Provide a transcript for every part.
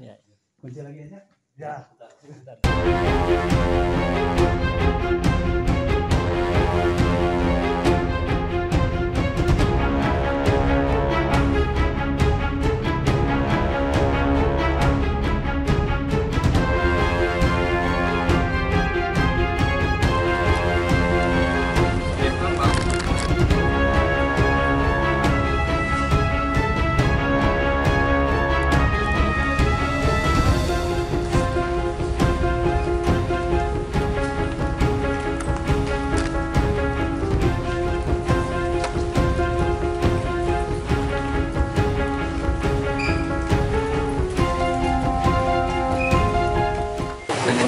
Ya. Kunci lagi aja. Ya. pengen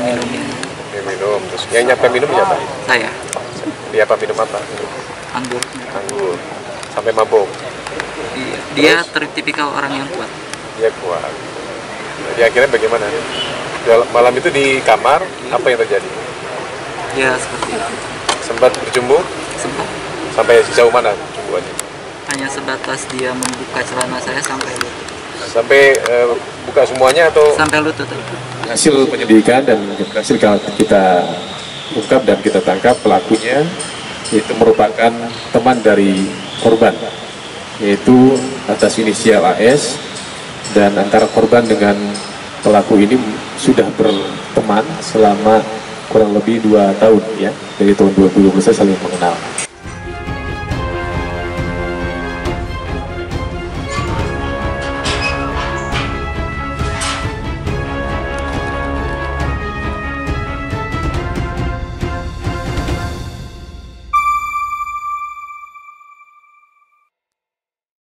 minum ya Ya, minum. Terus yang nyampe minum siapa saya. Dia apa minum apa? Anggur. Anggur. Sampai mabuk dia, dia tipikal orang yang kuat. Dia kuat. Jadi akhirnya bagaimana? Malam itu di kamar apa yang terjadi? Ya seperti itu. Sempat berjumbu? Sempat. Sampai sejauh mana jumbuannya? Hanya sebatas dia membuka celana saya sampai lutut. Sampai eh, buka semuanya atau sampai lutut hasil penyelidikan dan berhasil kita ungkap dan kita tangkap pelakunya itu merupakan teman dari korban yaitu atas inisial AS dan antara korban dengan pelaku ini sudah berteman selama kurang lebih dua tahun ya dari tahun 2012 saling mengenal